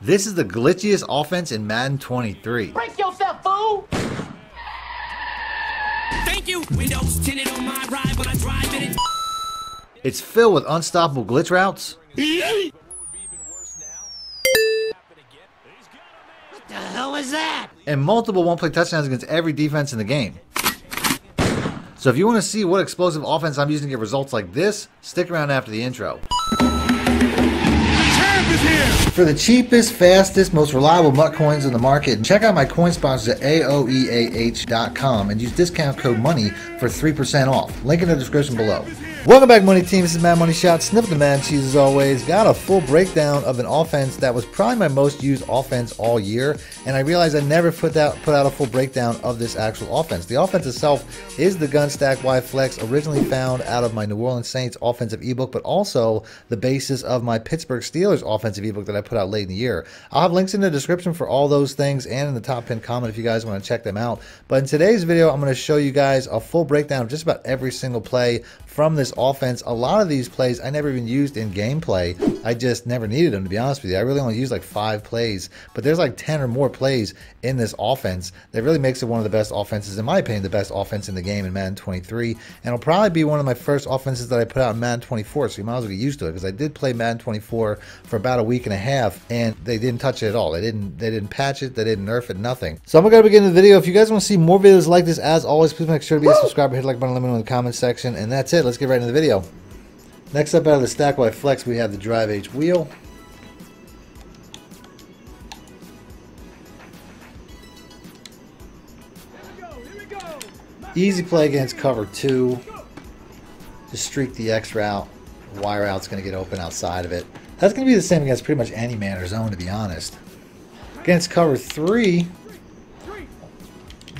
This is the glitchiest offense in Madden 23. Break yourself, fool! Thank you. Windows tinted on my ride, but I drive in it. It's filled with unstoppable glitch routes, What the hell is that? and multiple one-play touchdowns against every defense in the game. So if you want to see what explosive offense I'm using to get results like this, stick around after the intro. For the cheapest, fastest, most reliable MUT coins on the market, check out my coin sponsors at AOEAH.com and use discount code MONEY for 3% off. Link in the description below. Welcome back, Money Team. This is Madden Moneyshot. Snip the Mad Cheese as always. Got a full breakdown of an offense that was probably my most used offense all year, and I realized I never put out put out a full breakdown of this actual offense. The offense itself is the gun stack Y Flex, originally found out of my New Orleans Saints offensive ebook, but also the basis of my Pittsburgh Steelers offensive ebook that I put out late in the year. I'll have links in the description for all those things and in the top pin comment if you guys want to check them out. But in today's video, I'm going to show you guys a full breakdown of just about every single play from this offense. A lot of these plays I never even used in gameplay. I just never needed them, to be honest with you. I really only used like five plays, but there's like 10 or more plays in this offense that really makes it one of the best offenses, in my opinion, the best offense in the game in Madden 23. And it'll probably be one of my first offenses that I put out in Madden 24, so you might as well get used to it because I did play Madden 24 for about a week and a half and they didn't touch it at all. They didn't they didn't patch it, they didn't nerf it, nothing. So I'm gonna begin the video. If you guys want to see more videos like this, as always, please make sure to be a subscriber, hit the like button, let me know in the comment section, and that's it. Let's get right into the video. Next up out of the Stack Y Flex, we have the Drive H wheel. Easy play against cover two. Just streak the X route. Y route's going to get open outside of it. That's going to be the same against pretty much any man or zone, to be honest. Against cover three,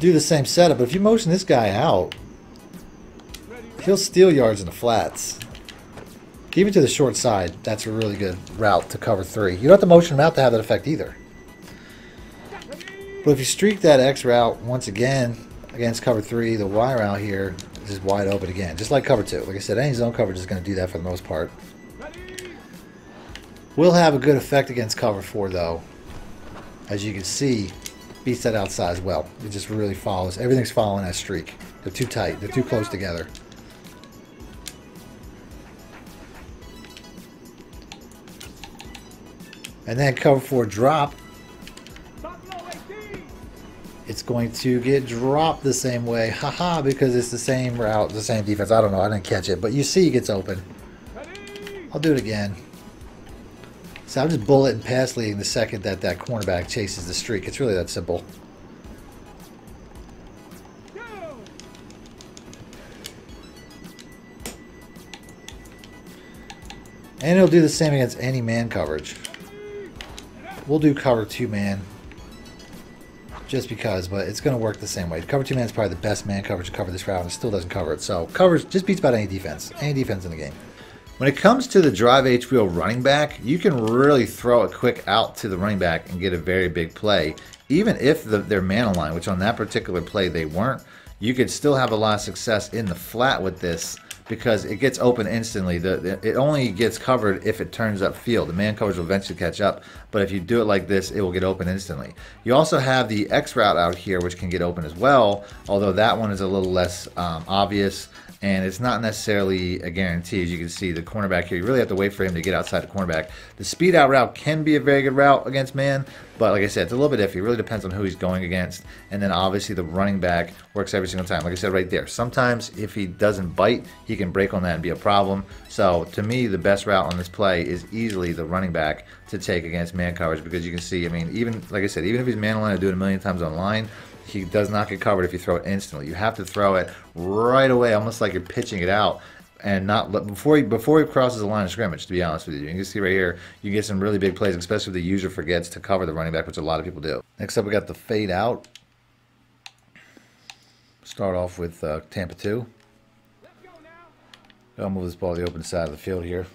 do the same setup. But if you motion this guy out, he'll steal yards in the flats. Keep it to the short side. That's a really good route to cover three. You don't have to motion him out to have that effect either. But if you streak that X route once again against cover three, the Y route here is wide open again, just like cover two. Like I said, any zone coverage is going to do that for the most part. Will have a good effect against cover four though. As you can see, beats that outside as well. It just really follows. Everything's following that streak. They're too tight. They're too close together. And then cover four drop. It's going to get dropped the same way. Haha, because it's the same route, the same defense. I don't know. I didn't catch it. But you see it gets open. I'll do it again. So I'm just bullet and pass leading the second that that cornerback chases the streak. It's really that simple. And it'll do the same against any man coverage. We'll do cover two man. Just because, but it's going to work the same way. Cover two man is probably the best man coverage to cover this round. it still doesn't cover it. So covers just beats about any defense, any defense in the game. When it comes to the drive H wheel running back, you can really throw a quick out to the running back and get a very big play. Even if the, they're man aligned, which on that particular play they weren't, you could still have a lot of success in the flat with this because it gets open instantly. The, the, it only gets covered if it turns up field. The man coverage will eventually catch up, but if you do it like this, it will get open instantly. You also have the X route out here, which can get open as well, although that one is a little less um, obvious and it's not necessarily a guarantee. As you can see, the cornerback here, you really have to wait for him to get outside the cornerback. The speed out route can be a very good route against man, but like I said, it's a little bit iffy. It really depends on who he's going against. And then obviously the running back works every single time. Like I said right there, sometimes if he doesn't bite, he can break on that and be a problem. So to me, the best route on this play is easily the running back to take against man coverage because you can see, I mean, even like I said, even if he's man aligned, I do it a million times online he does not get covered if you throw it instantly. You have to throw it right away, almost like you're pitching it out, and not before he before he crosses the line of scrimmage. To be honest with you, you can see right here, you get some really big plays, especially if the user forgets to cover the running back, which a lot of people do. Next up, we got the fade out. Start off with uh, Tampa two. I'll move this ball to the open side of the field here.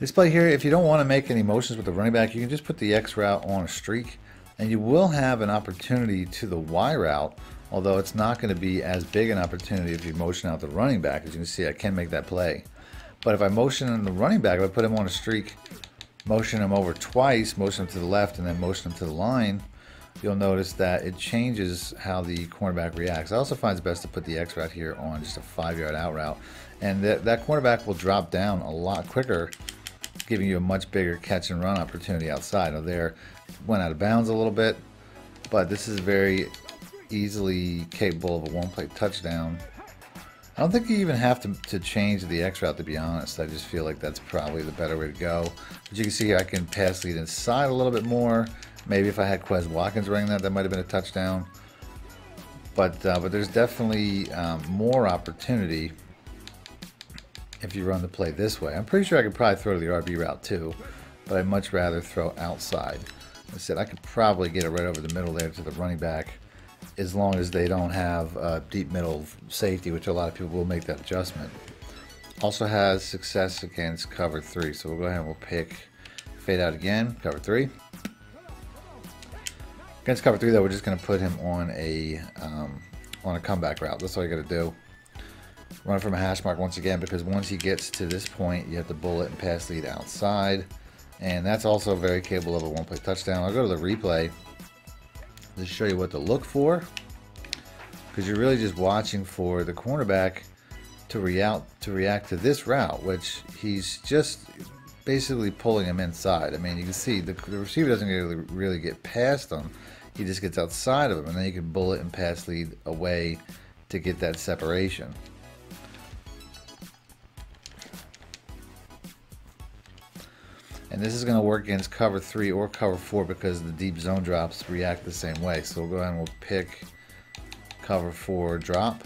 This play here, if you don't want to make any motions with the running back, you can just put the X route on a streak and you will have an opportunity to the Y route, although it's not going to be as big an opportunity if you motion out the running back. As you can see, I can make that play. But if I motion in the running back, if I put him on a streak, motion him over twice, motion him to the left, and then motion him to the line, you'll notice that it changes how the cornerback reacts. I also find it's best to put the X route here on just a five yard out route. And that, that cornerback will drop down a lot quicker, giving you a much bigger catch and run opportunity outside. Now there, went out of bounds a little bit, but this is very easily capable of a one play touchdown. I don't think you even have to, to change the X route to be honest. I just feel like that's probably the better way to go. But you can see here I can pass lead inside a little bit more. Maybe if I had Quez Watkins running that, that might have been a touchdown. But uh, but there's definitely um, more opportunity if you run the play this way. I'm pretty sure I could probably throw to the RB route too, but I'd much rather throw outside. I said I could probably get it right over the middle there to the running back as long as they don't have a deep middle safety, which a lot of people will make that adjustment. Also has success against cover three. So we'll go ahead and we'll pick fade out again, cover three. Against cover three, though, we're just going to put him on a um, on a comeback route. That's all you got to do. Run from a hash mark once again, because once he gets to this point, you have to bullet and pass lead outside. And that's also very capable of a one-play touchdown. I'll go to the replay Just show you what to look for. Because you're really just watching for the cornerback to react to react to this route, which he's just basically pulling him inside. I mean, you can see the, the receiver doesn't really, really get past him. He just gets outside of him, and then you can bullet and pass lead away to get that separation. And this is going to work against cover 3 or cover 4 because the deep zone drops react the same way. So we'll go ahead and we'll pick cover 4 drop.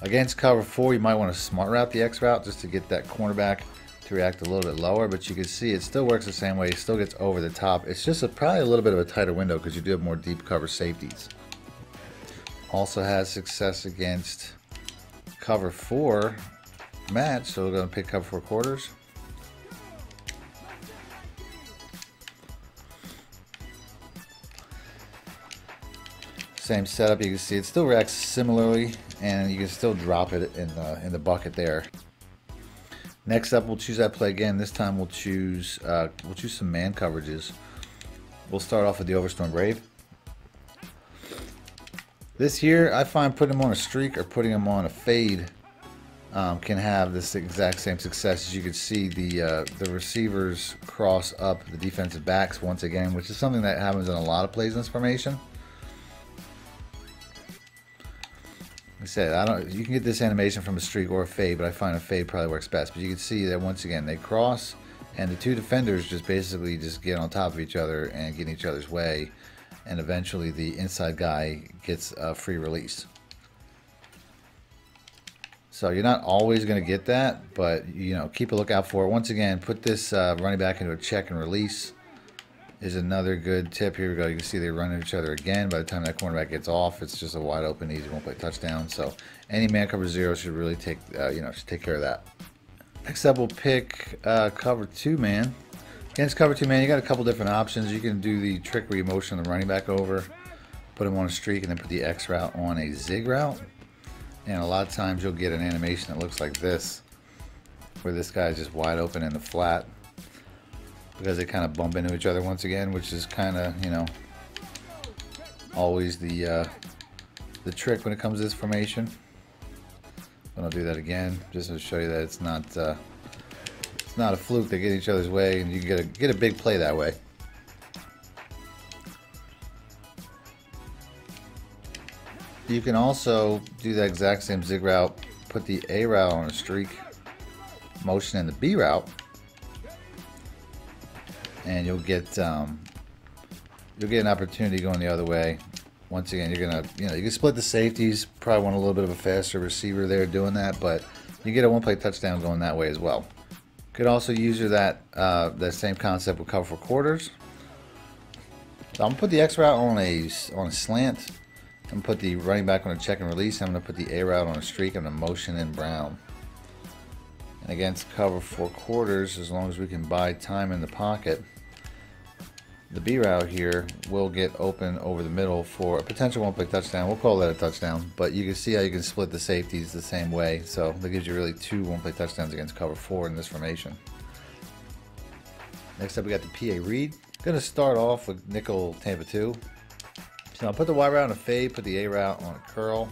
Against cover 4, you might want to smart route the X route just to get that cornerback to react a little bit lower. But you can see it still works the same way. It still gets over the top. It's just a, probably a little bit of a tighter window because you do have more deep cover safeties. Also has success against cover 4 match. So we're going to pick cover 4 quarters. Same setup, you can see it still reacts similarly and you can still drop it in the, in the bucket there. Next up, we'll choose that play again. This time we'll choose uh, we'll choose some man coverages. We'll start off with the Overstorm Brave. This here, I find putting them on a streak or putting them on a fade um, can have this exact same success. As you can see, the uh, the receivers cross up the defensive backs once again, which is something that happens in a lot of plays in this formation. I said, I don't. You can get this animation from a streak or a fade, but I find a fade probably works best. But you can see that once again they cross, and the two defenders just basically just get on top of each other and get in each other's way, and eventually the inside guy gets a free release. So you're not always going to get that, but you know keep a lookout for it. Once again, put this uh, running back into a check and release is another good tip. Here we go. You can see they run into each other again. By the time that cornerback gets off, it's just a wide open, easy one play touchdown. So any man cover zero should really take, uh, you know, should take care of that. Next up, we'll pick uh, cover two man. Against cover two man, you got a couple different options. You can do the trick where you motion the running back over, put him on a streak, and then put the X route on a zig route. And a lot of times you'll get an animation that looks like this, where this guy is just wide open in the flat because they kind of bump into each other once again, which is kind of, you know, always the uh, the trick when it comes to this formation. But I'll do that again, just to show you that it's not uh, it's not a fluke. They get each other's way, and you get a get a big play that way. You can also do that exact same zig route, put the A route on a streak, motion in the B route, and you'll get um, you'll get an opportunity going the other way. Once again, you're gonna you know you can split the safeties. Probably want a little bit of a faster receiver there doing that, but you get a one-play touchdown going that way as well. Could also use that uh, that same concept with cover four quarters. So I'm gonna put the X route on a on a slant. I'm gonna put the running back on a check and release. I'm gonna put the A route on a streak. I'm gonna motion in brown. And against cover four quarters, as long as we can buy time in the pocket, the B route here will get open over the middle for a potential one play touchdown. We'll call that a touchdown, but you can see how you can split the safeties the same way. So that gives you really two one play touchdowns against cover four in this formation. Next up, we got the PA Read. Gonna start off with nickel Tampa 2. So I'll put the Y route on a fade, put the A route on a curl.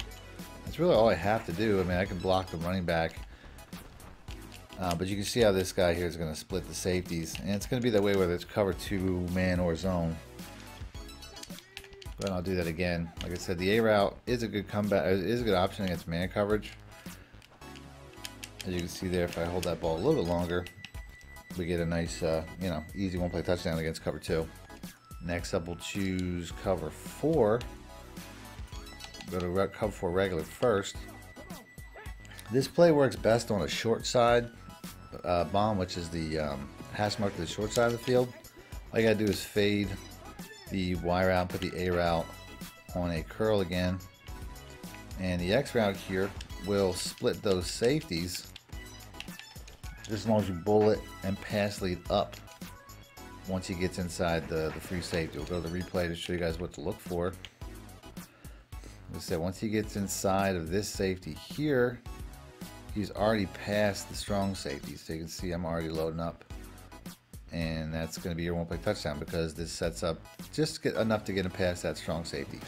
That's really all I have to do. I mean, I can block the running back. Uh, but you can see how this guy here is going to split the safeties. And it's going to be that way whether it's cover two, man, or zone. But I'll do that again. Like I said, the A route is a good comeback, is a good option against man coverage. As you can see there, if I hold that ball a little bit longer, we get a nice, uh, you know, easy one play touchdown against cover two. Next up, we'll choose cover four. Go to cover four regular first. This play works best on a short side uh, bomb, which is the um, hash mark to the short side of the field. All you gotta do is fade the Y route, put the A route on a curl again. And the X route here will split those safeties just as long as you bullet and pass lead up once he gets inside the, the free safety. We'll go to the replay to show you guys what to look for. Like I said, once he gets inside of this safety here, he's already past the strong safety. So you can see I'm already loading up. And that's going to be your one play touchdown because this sets up just get enough to get him past that strong safety.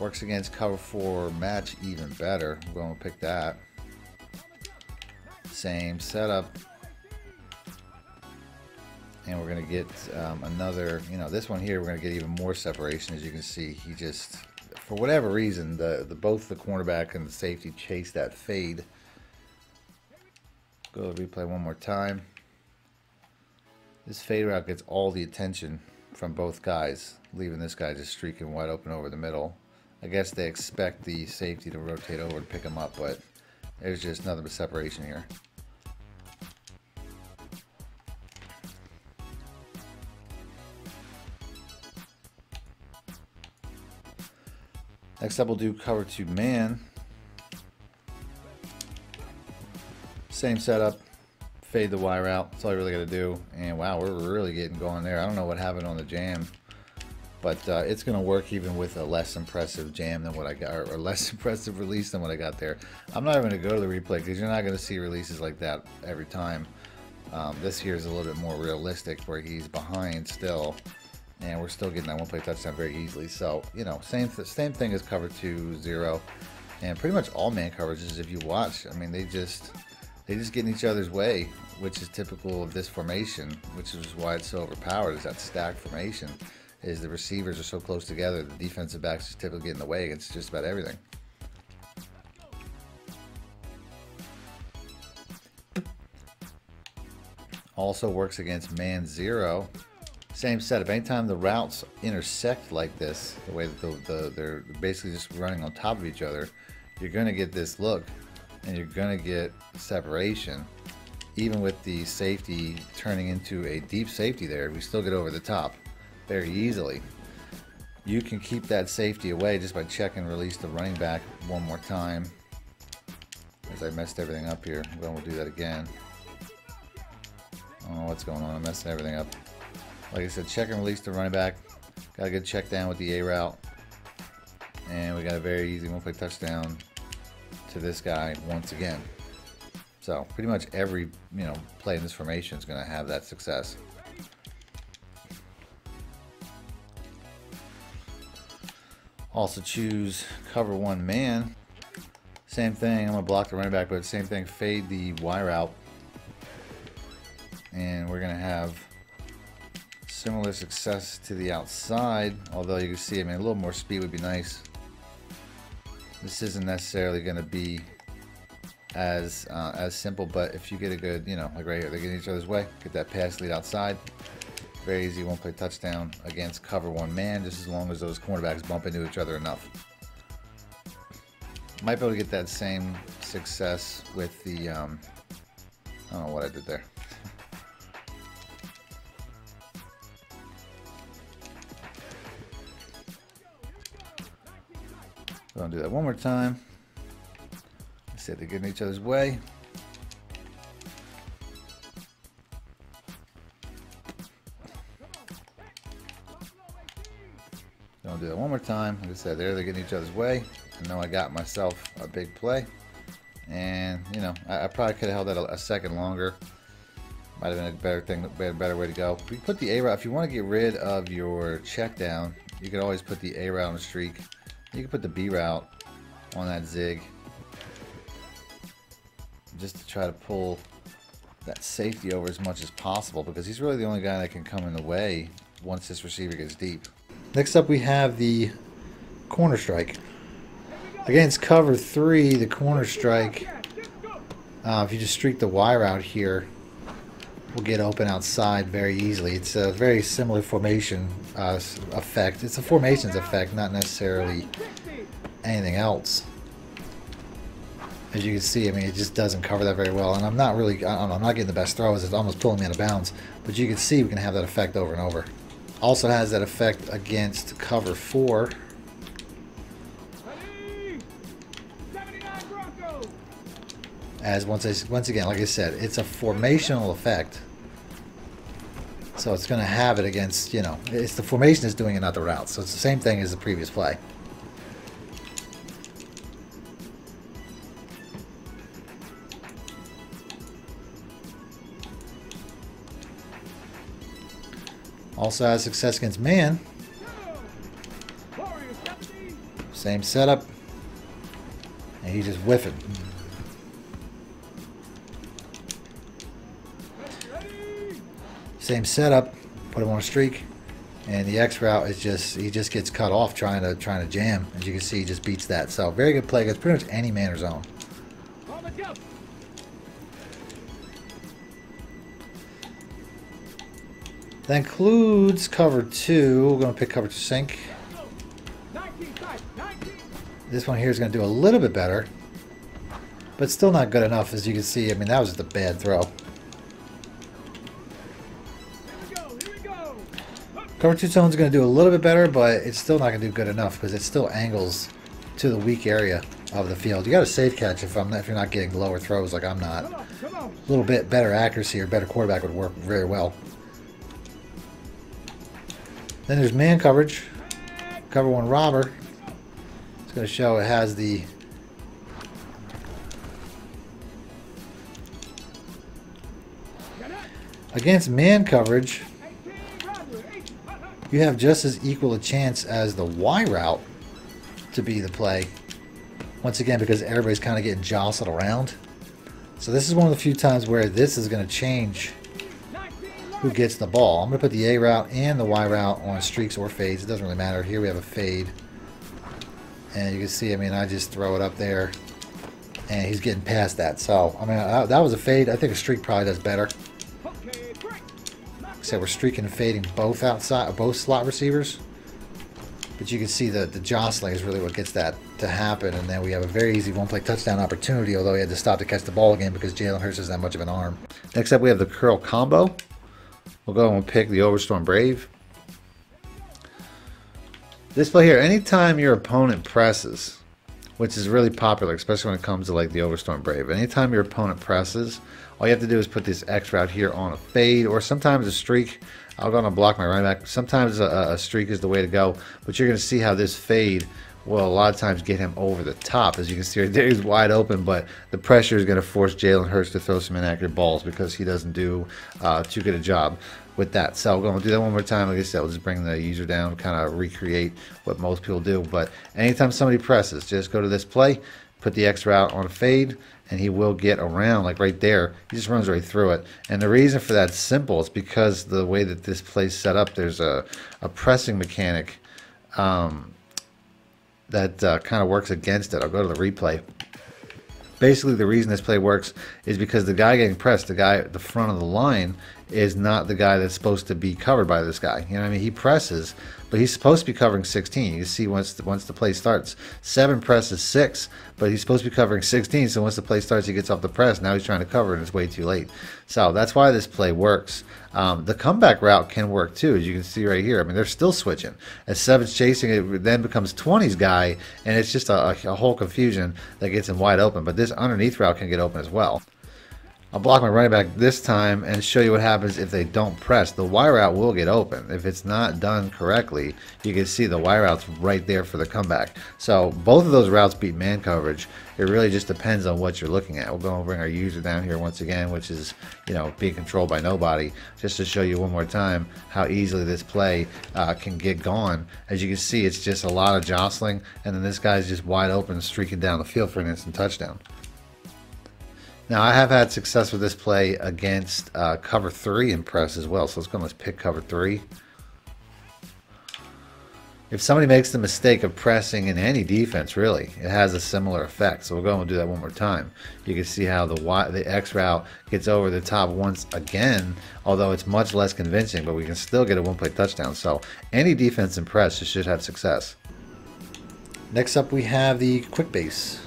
Works against cover four match even better. We're going to pick that. Same setup. And we're going to get um, another, you know, this one here, we're going to get even more separation. As you can see, he just, for whatever reason, the, the both the cornerback and the safety chase that fade. Go to replay one more time. This fade route gets all the attention from both guys, leaving this guy just streaking wide open over the middle. I guess they expect the safety to rotate over to pick him up, but there's just nothing but separation here. Next up, we'll do cover two man. Same setup, fade the Y route. That's all you really got to do. And wow, we're really getting going there. I don't know what happened on the jam but uh, it's going to work even with a less impressive jam than what I got, or less impressive release than what I got there. I'm not even going to go to the replay because you're not going to see releases like that every time. Um, this here is a little bit more realistic where he's behind still, and we're still getting that one play touchdown very easily. So, you know, same, th same thing as cover two zero, and pretty much all man coverages, if you watch, I mean, they just they just get in each other's way, which is typical of this formation, which is why it's so overpowered, is that stack formation is the receivers are so close together, the defensive backs just typically get in the way against just about everything. Also works against man zero. Same setup. Anytime the routes intersect like this, the way that the, the, they're basically just running on top of each other, you're going to get this look and you're going to get separation. Even with the safety turning into a deep safety there, we still get over the top very easily. You can keep that safety away just by checking and release the running back one more time. As I messed everything up here. Then we'll do that again. I don't know what's going on. I'm messing everything up. Like I said, check and release the running back. Got a good check down with the A route. And we got a very easy one play touchdown to this guy once again. So pretty much every you know play in this formation is going to have that success. Also choose cover one man. Same thing, I'm gonna block the running back, but same thing, fade the Y route. And we're gonna have similar success to the outside, although you can see, I mean, a little more speed would be nice. This isn't necessarily gonna be as uh, as simple, but if you get a good, you know, like right here, they're getting each other's way, get that pass lead outside, very easy one play touchdown against cover one man, just as long as those cornerbacks bump into each other enough. Might be able to get that same success with the, um, I don't know what I did there. So gonna do that one more time. I said they get in each other's way. I'll do that one more time. Like I said, there they're getting each other's way. I know I got myself a big play. And, you know, I, I probably could have held that a, a, second longer. Might have been a better thing, a better way to go. We put the A route, if you want to get rid of your check down, you can always put the A route on a streak. You can put the B route on that zig. Just to try to pull that safety over as much as possible because he's really the only guy that can come in the way once this receiver gets deep. Next up we have the corner strike. Against cover three, the corner strike, uh, if you just streak the Y route here, will get open outside very easily. It's a very similar formation uh, effect. It's a formations effect, not necessarily anything else. As you can see, I mean, it just doesn't cover that very well. And I'm not really, I don't know, I'm not getting the best throws. It's almost pulling me out of bounds. But you can see we can have that effect over and over. Also has that effect against cover four. as once I, once again, like I said, it's a formational effect. So it's going to have it against, you know, it's the formation is doing it, not the route. So it's the same thing as the previous play. Also has success against man. Same setup. And he's just whiffing. Same setup, put him on a streak, and the X route is just he just gets cut off trying to trying to jam. As you can see, he just beats that. So very good play against pretty much any man or zone. That includes cover two. We're going to pick cover two sink. This one here is going to do a little bit better, but still not good enough. As you can see, I mean that was just a bad throw. Cover 2 zone is going to do a little bit better, but it's still not going to do good enough because it still angles to the weak area of the field. You got to safe catch if I'm not, if you're not getting lower throws like I'm not. A little bit better accuracy or better quarterback would work very well. Then there's man coverage. Cover one robber. It's going to show it has the against man coverage you have just as equal a chance as the Y route to be the play. Once again, because everybody's kind of getting jostled around. So this is one of the few times where this is going to change who gets the ball. I'm going to put the A route and the Y route on streaks or fades. It doesn't really matter. Here we have a fade. And you can see, I mean, I just throw it up there. And he's getting past that. So, I mean, uh, that was a fade. I think a streak probably does better. Said we're streaking and fading both outside, both slot receivers. But you can see that the jostling is really what gets that to happen. And then we have a very easy one-play touchdown opportunity, although he had to stop to catch the ball again because Jalen Hurts has that much of an arm. Next up, we have the curl combo. We'll go and pick the Overstorm Brave. This play here, anytime your opponent presses, which is really popular, especially when it comes to like the Overstorm Brave. Anytime your opponent presses, all you have to do is put this X route here on a fade or sometimes a streak. I'll go on and block my running back. Sometimes a, a streak is the way to go, but you're going to see how this fade will a lot of times get him over the top. As you can see right there, he's wide open, but the pressure is going to force Jalen Hurts to throw some inaccurate balls because he doesn't do uh, too good a job with that. So I'm going to do that one more time. Like I said, we'll just bring the user down, kind of recreate what most people do. But anytime somebody presses, just go to this play, put the X route on fade, and he will get around like right there. He just runs right through it. And the reason for that simple is because the way that this play's set up, there's a, a pressing mechanic um, that uh, kind of works against it. I'll go to the replay. Basically, the reason this play works is because the guy getting pressed, the guy at the front of the line, is not the guy that's supposed to be covered by this guy. You know what I mean? He presses, but he's supposed to be covering 16. You see once the, once the play starts, seven presses six, but he's supposed to be covering 16. So once the play starts, he gets off the press. Now he's trying to cover, and it's way too late. So that's why this play works. Um, the comeback route can work too, as you can see right here. I mean, they're still switching. As Seven's chasing, it then becomes 20's guy, and it's just a, a whole confusion that gets him wide open. But this underneath route can get open as well. I'll block my running back this time and show you what happens if they don't press. The Y route will get open. If it's not done correctly, you can see the Y route's right there for the comeback. So both of those routes beat man coverage. It really just depends on what you're looking at. We'll go and bring our user down here once again, which is, you know, being controlled by nobody, just to show you one more time how easily this play uh, can get gone. As you can see, it's just a lot of jostling, and then this guy's just wide open, streaking down the field for an instant touchdown. Now I have had success with this play against uh, cover three in press as well. So let's go and let's pick cover three. If somebody makes the mistake of pressing in any defense, really, it has a similar effect. So we'll go and do that one more time. You can see how the y, the X route gets over the top once again, although it's much less convincing, but we can still get a one-play touchdown. So any defense in press should have success. Next up, we have the quick base.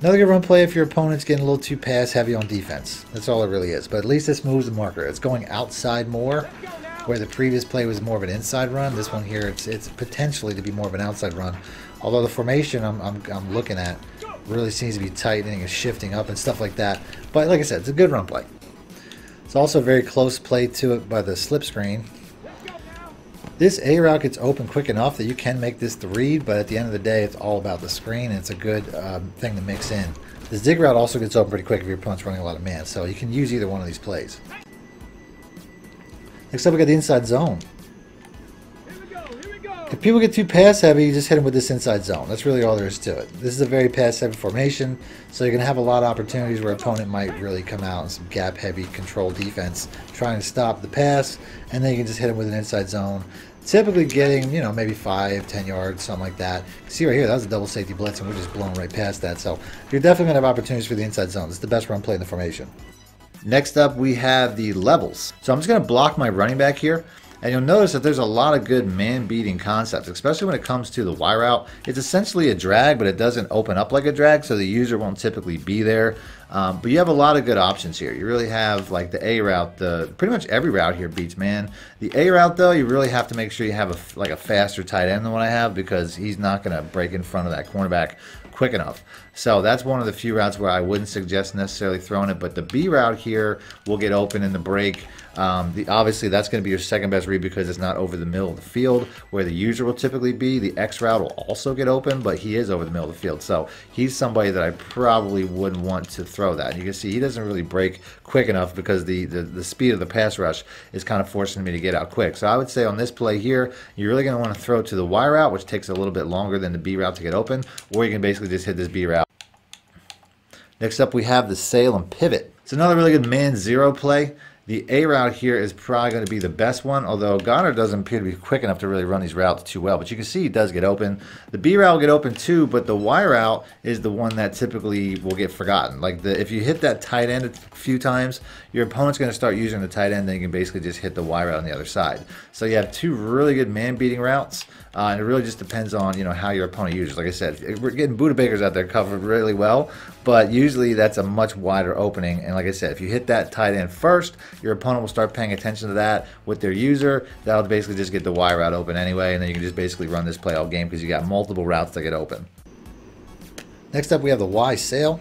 Another good run play if your opponent's getting a little too pass heavy on defense. That's all it really is. But at least this moves the marker. It's going outside more, where the previous play was more of an inside run. This one here, it's it's potentially to be more of an outside run. Although the formation I'm, I'm, I'm looking at really seems to be tightening and shifting up and stuff like that. But like I said, it's a good run play. It's also a very close play to it by the slip screen. This A route gets open quick enough that you can make this the read, but at the end of the day, it's all about the screen, and it's a good um, thing to mix in. The zig route also gets open pretty quick if your opponent's running a lot of man, so you can use either one of these plays. Next up, we got the inside zone. If people get too pass heavy, you just hit them with this inside zone. That's really all there is to it. This is a very pass heavy formation, so you're going to have a lot of opportunities where opponent might really come out in some gap heavy control defense, trying to stop the pass, and then you can just hit them with an inside zone. Typically getting, you know, maybe five, ten yards, something like that. See right here, that was a double safety blitz, and we're just blowing right past that. So you're definitely going to have opportunities for the inside zone. It's the best run play in the formation. Next up, we have the levels. So I'm just going to block my running back here. And you'll notice that there's a lot of good man-beating concepts, especially when it comes to the Y route. It's essentially a drag, but it doesn't open up like a drag, so the user won't typically be there. Um, but you have a lot of good options here. You really have like the A route, the pretty much every route here beats man. The A route though, you really have to make sure you have a like a faster tight end than what I have because he's not going to break in front of that cornerback quick enough. So that's one of the few routes where I wouldn't suggest necessarily throwing it. But the B route here will get open in the break. Um, the, obviously, that's going to be your second best read because it's not over the middle of the field where the user will typically be. The X route will also get open, but he is over the middle of the field. So he's somebody that I probably wouldn't want to throw that. And you can see he doesn't really break quick enough because the, the, the speed of the pass rush is kind of forcing me to get out quick. So I would say on this play here, you're really going to want to throw to the Y route, which takes a little bit longer than the B route to get open, or you can basically just hit this B route. Next up, we have the Salem pivot. It's another really good man zero play. The A route here is probably going to be the best one, although Goedert doesn't appear to be quick enough to really run these routes too well. But you can see he does get open. The B route will get open too, but the Y route is the one that typically will get forgotten. Like the if you hit that tight end a few times, your opponent's going to start using the tight end, then you can basically just hit the Y route on the other side. So you have two really good man-beating routes. Uh, and it really just depends on you know how your opponent uses. Like I said, we're getting Budda Bakers out there covered really well, but usually that's a much wider opening. And like I said, if you hit that tight end first, your opponent will start paying attention to that with their user. That'll basically just get the Y route open anyway, and then you can just basically run this play all game because you got multiple routes that get open. Next up, we have the Y sail.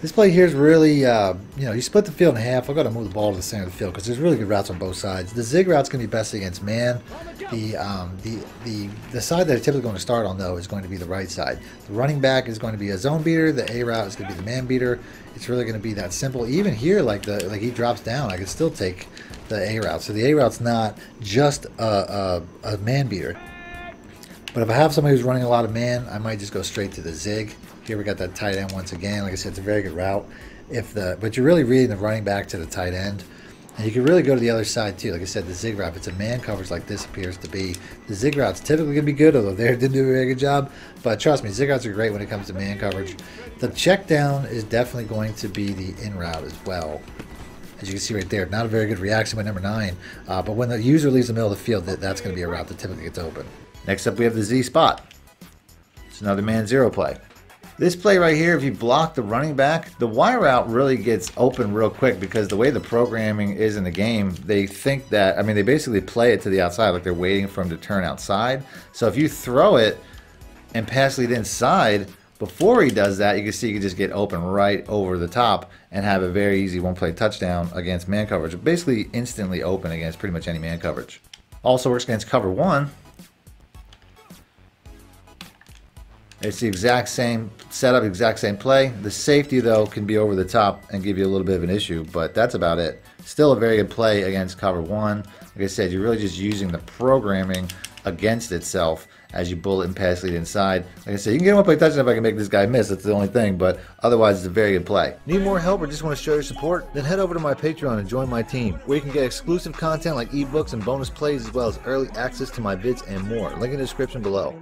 This play here is really, uh, you know, you split the field in half. I've got to move the ball to the center of the field because there's really good routes on both sides. The zig route's going to be best against man. The, um, the, the, the side that I'm typically going to start on, though, is going to be the right side. The running back is going to be a zone beater. The A route is going to be the man beater. It's really going to be that simple. Even here, like the like he drops down, I can still take the A route. So the A route's not just a, a, a man beater. But if I have somebody who's running a lot of man, I might just go straight to the zig. Here we got that tight end once again. Like I said, it's a very good route. If the but you're really reading the running back to the tight end. And you can really go to the other side too. Like I said, the zig route, if it's a man coverage like this appears to be, the zig route's typically going to be good, although they didn't do a very good job. But trust me, zig routes are great when it comes to man coverage. The check down is definitely going to be the in route as well. As you can see right there, not a very good reaction by number nine. Uh, but when the user leaves the middle of the field, that, that's going to be a route that typically gets open. Next up, we have the Z spot. It's another man zero play. This play right here, if you block the running back, the Y route really gets open real quick because the way the programming is in the game, they think that, I mean, they basically play it to the outside like they're waiting for him to turn outside. So if you throw it and pass lead inside, Before he does that, you can see he can just get open right over the top and have a very easy one-play touchdown against man coverage. Basically instantly open against pretty much any man coverage. Also works against cover one. It's the exact same setup, exact same play. The safety, though, can be over the top and give you a little bit of an issue, but that's about it. Still a very good play against cover one. Like I said, you're really just using the programming against itself as you bullet and pass lead inside. Like I said, you can get him up play touchdown if I can make this guy miss. That's the only thing, but otherwise, it's a very good play. Need more help or just want to show your support? Then head over to my Patreon and join my team, where you can get exclusive content like ebooks and bonus plays, as well as early access to my vids and more. Link in the description below.